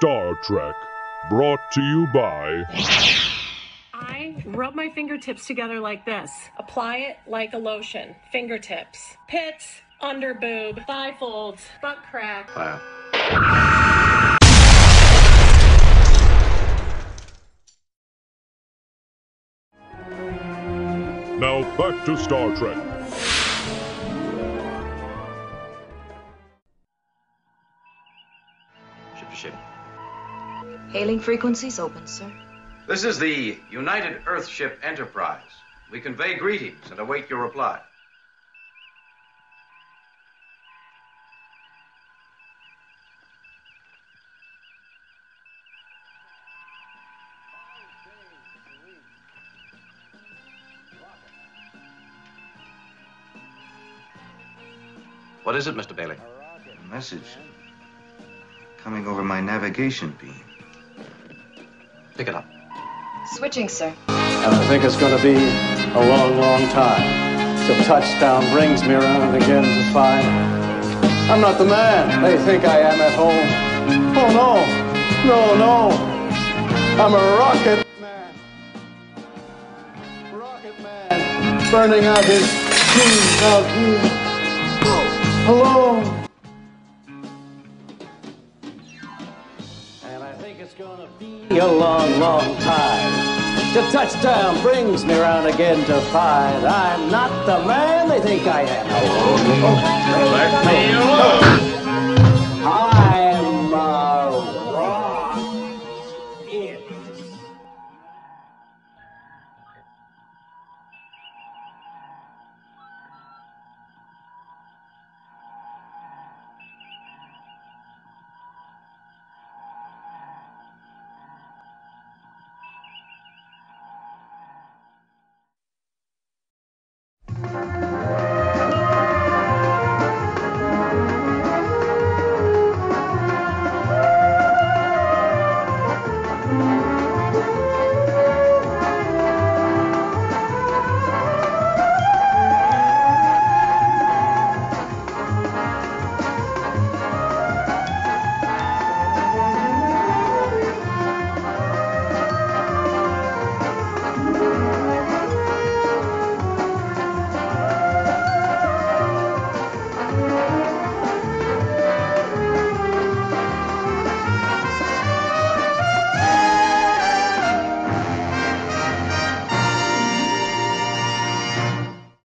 Star Trek, brought to you by. I rub my fingertips together like this. Apply it like a lotion. Fingertips, pits, under boob, thigh folds, butt crack. Wow. Now back to Star Trek. Ship to ship. Hailing frequencies open, sir. This is the United Earthship Enterprise. We convey greetings and await your reply. What is it, Mr. Bailey? A message coming over my navigation beam. Pick it up. Switching, sir. And I think it's going to be a long, long time till touchdown brings me around again to find I'm not the man they think I am at home. Oh no, no, no. I'm a rocket man. Rocket man. Burning out his teeth out here. Hello. Gonna be a long, long time. Till touchdown brings me round again to find I'm not the man they think I am. Oh, oh, oh. Let me alone!